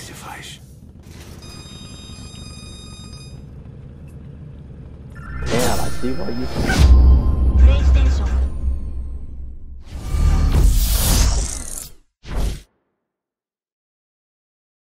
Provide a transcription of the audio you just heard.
que se faz. É ela ativa isso.